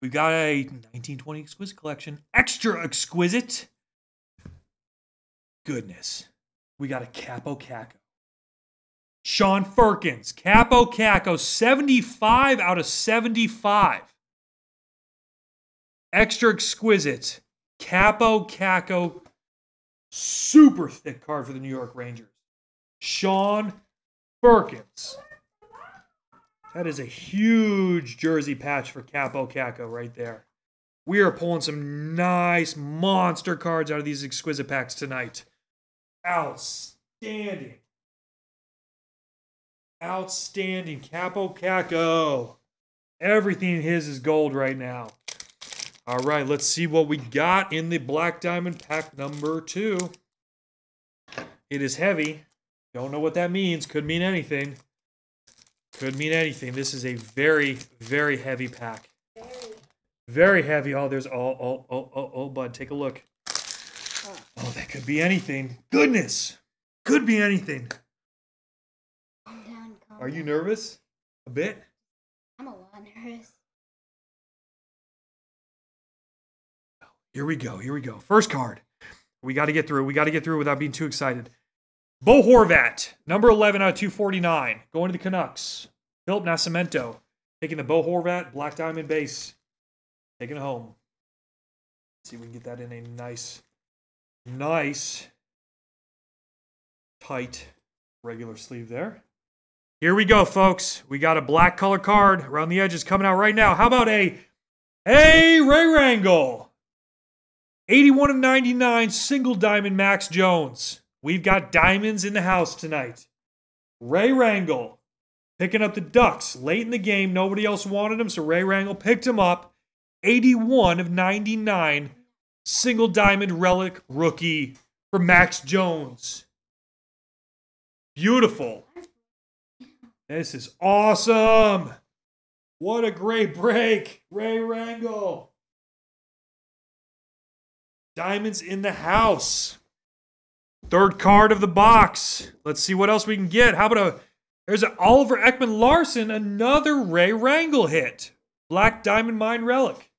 We've got a 1920 exquisite collection. Extra exquisite. Goodness. We got a Kaapo Kakko. Sean Firkins, Kaapo Kakko, 75 out of 75. Extra exquisite, Kaapo Kakko, super thick card for the New York Rangers. Sean Firkins. That is a huge jersey patch for Kaapo Kakko right there. We are pulling some nice monster cards out of these exquisite packs tonight. Outstanding. Outstanding. Kaapo Kakko. Everything in his is gold right now. All right, let's see what we got in the Black Diamond pack number two. It is heavy. Don't know what that means. Could mean anything. Could mean anything. This is a very, very heavy pack. Very. Very heavy. Oh, there's oh oh oh oh oh bud. Take a look. Oh, that could be anything. Goodness. Could be anything. Down, Are you nervous? A bit? I'm a lot nervous. Oh, here we go. Here we go. First card. We got to get through. We got to get through without being too excited. Bo Horvat, number 11 out of 249, going to the Canucks. Philip Nascimento, taking the Bo Horvat Black Diamond base, taking it home. see if we can get that in a nice, nice, tight, regular sleeve there. Here we go, folks. We got a black color card around the edges coming out right now. How about a, a Ray Rangel? 81 of 99, single diamond Max Jones. We've got diamonds in the house tonight. Ray Rangel picking up the Ducks late in the game. Nobody else wanted him, so Ray Rangel picked him up. 81 of 99, single diamond relic rookie for Max Jones. Beautiful. This is awesome. What a great break, Ray Rangel. Diamonds in the house. Third card of the box. Let's see what else we can get. How about a there's an Oliver Ekman-Larsson, another Ray Rangel hit. Black Diamond Mine Relic.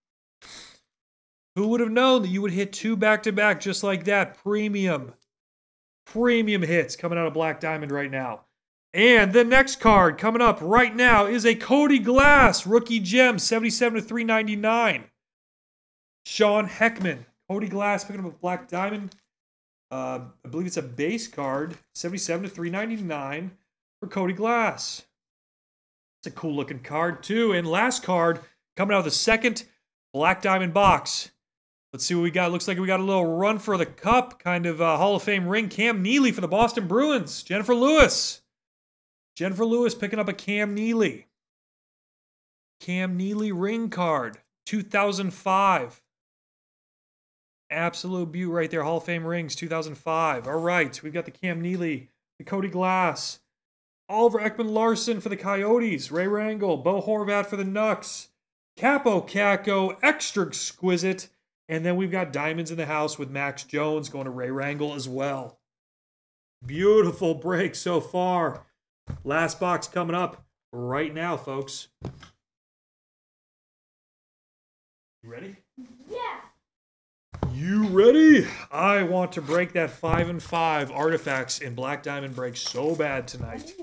Who would have known that you would hit two back to back just like that? Premium. Premium hits coming out of Black Diamond right now. And the next card coming up right now is a Cody Glass rookie gem, 77 to 399. Sean Heckman. Cody Glass picking up a Black Diamond. Uh, I believe it's a base card, 77 to 399 for Cody Glass. It's a cool looking card, too. And last card coming out of the second Black Diamond box. Let's see what we got. Looks like we got a little run for the cup, kind of uh, Hall of Fame ring. Cam Neely for the Boston Bruins. Jennifer Lewis. Jennifer Lewis picking up a Cam Neely. Cam Neely ring card, 2005. Absolute beaut right there. Hall of Fame rings, 2005. All right, we've got the Cam Neely, the Cody Glass, Oliver Ekman-Larsson for the Coyotes, Ray Rangel, Bo Horvat for the Nucks, Kaapo Kakko, extra exquisite, and then we've got Diamonds in the House with Max Jones going to Ray Wrangle as well. Beautiful break so far. Last box coming up right now, folks. You ready? Yeah. You ready? I want to break that five and five artifacts in Black Diamond break so bad tonight.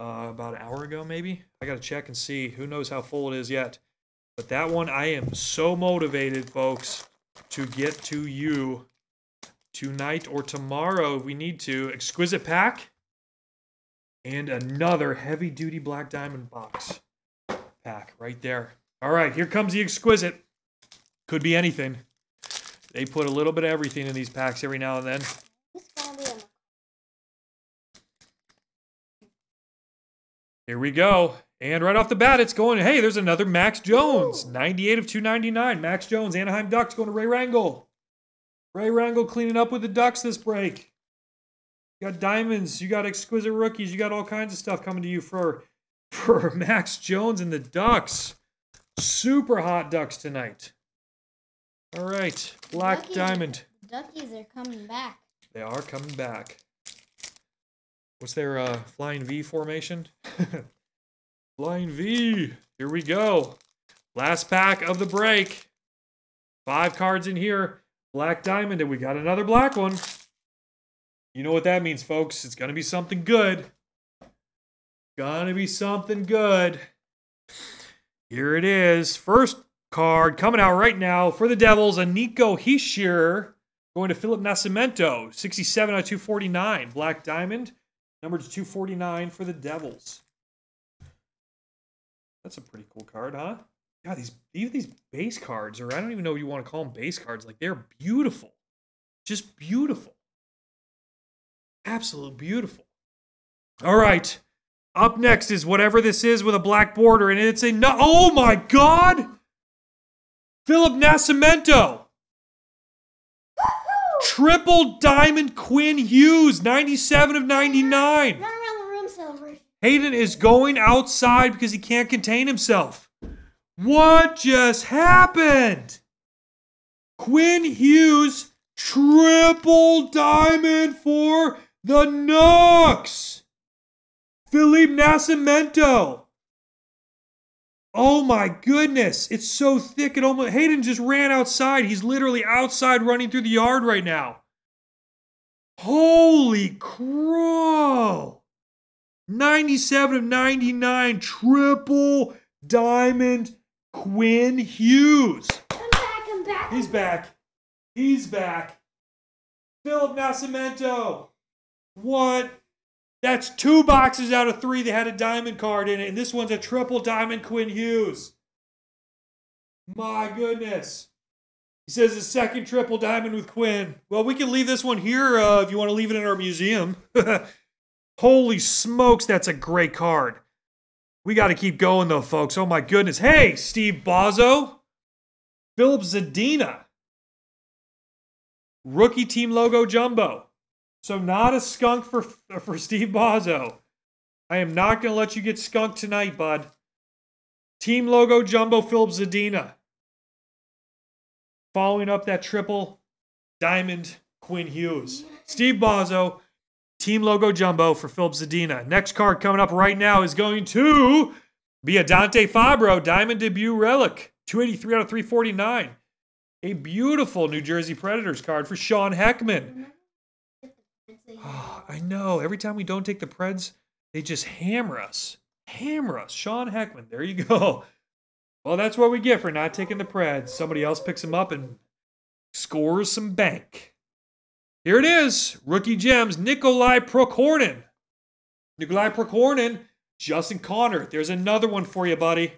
Uh, about an hour ago, maybe. I got to check and see. Who knows how full it is yet? But that one, I am so motivated, folks, to get to you tonight or tomorrow if we need to. Exquisite pack and another heavy duty black diamond box pack right there. All right, here comes the exquisite. Could be anything. They put a little bit of everything in these packs every now and then. It's gonna be a Here we go. And right off the bat, it's going, hey, there's another Max Jones. 98 of 299. Max Jones, Anaheim Ducks going to Ray Rangel. Ray Rangel cleaning up with the Ducks this break. You got diamonds, you got exquisite rookies, you got all kinds of stuff coming to you for, [laughs] for Max Jones and the Ducks. Super hot Ducks tonight. All right, Black Duckies Diamond. Duckies are coming back. They are coming back. What's their uh, flying V formation? [laughs] flying V. Here we go. Last pack of the break. Five cards in here. Black diamond, and we got another black one. You know what that means, folks. It's gonna be something good. Gonna be something good. Here it is. First card coming out right now for the Devils. A Nico Hischier going to Philip Nascimento. 67 out of 249. Black Diamond. Number 249 for the Devils. That's a pretty cool card, huh? Yeah, these even these base cards, or I don't even know if you want to call them base cards. Like they're beautiful, just beautiful, absolute beautiful. All right, up next is whatever this is with a black border, and it's a no. Oh my God, Philip Nascimento, triple diamond Quinn Hughes, ninety-seven of ninety-nine. Run around the room, Celebration. Hayden is going outside because he can't contain himself. What just happened? Quinn Hughes, triple diamond for the Nooks. Philippe Nascimento. Oh my goodness. It's so thick. It almost Hayden just ran outside. He's literally outside running through the yard right now. Holy crow. 97 of 99 triple diamond Quinn Hughes. I'm back. I'm back. He's back. He's back. Philip Nascimento. What? That's two boxes out of three that had a diamond card in it, and this one's a triple diamond Quinn Hughes. My goodness. He says the second triple diamond with Quinn. Well, we can leave this one here uh, if you want to leave it in our museum. [laughs] Holy smokes, that's a great card. We got to keep going though, folks. Oh my goodness. Hey, Steve Bozo. Filip Zadina. Rookie team logo jumbo. So not a skunk for for Steve Bozo. I am not going to let you get skunked tonight, bud. Team logo jumbo Filip Zadina. Following up that triple diamond Quinn Hughes. Steve Bozo, team logo jumbo for Filip Zadina. Next card coming up right now is going to be a Dante Fabbro diamond debut relic. 283 out of 349. A beautiful New Jersey Predators card for Sean Heckman. Oh, I know. Every time we don't take the Preds, they just hammer us. Hammer us. Sean Heckman. There you go. Well, that's what we get for not taking the Preds. Somebody else picks them up and scores some bank. Here it is. Rookie gems. Nikolai Prokhorkin. Nikolai Prokhorkin. Justin Connor. There's another one for you, buddy.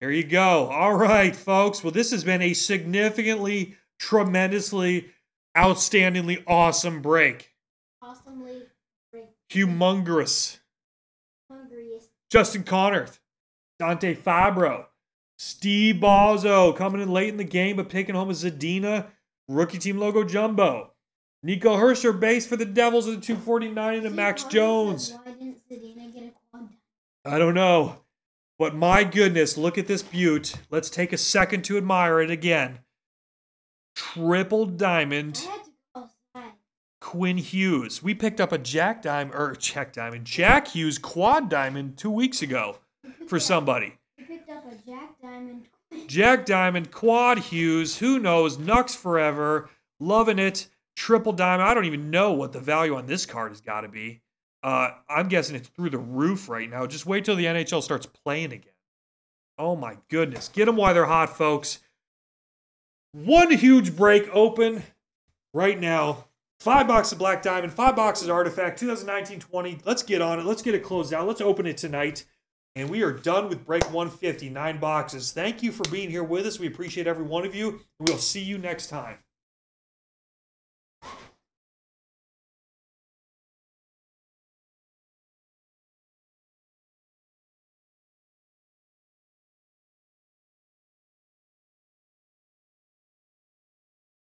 There you go. All right, folks. Well, this has been a significantly, tremendously, outstandingly awesome break. Awesomely great. Humongous. Justin Connor, Dante Fabbro, Steve Bozzo coming in late in the game but taking home a Zadina rookie team logo jumbo. Nico Hischier base for the Devils at the 249 and a Max Jones. Why didn't get a quad? I don't know. But my goodness, look at this butte. Let's take a second to admire it again. Triple diamond had to go outside. Quinn Hughes. We picked up a Jack Diamond, or Jack Diamond, Jack Hughes quad diamond two weeks ago for somebody. We picked up a Jack Diamond. Jack Diamond, Quad Hughes, who knows, Nux Forever, loving it, Triple Diamond. I don't even know what the value on this card has got to be. Uh, I'm guessing it's through the roof right now. Just wait till the NHL starts playing again. Oh my goodness. Get them while they're hot, folks. One huge break open right now. Five boxes of Black Diamond, five boxes of Artifact, 2019-20. Let's get on it. Let's get it closed out. Let's open it tonight. And we are done with break 150, nine boxes. Thank you for being here with us. We appreciate every one of you. We'll see you next time.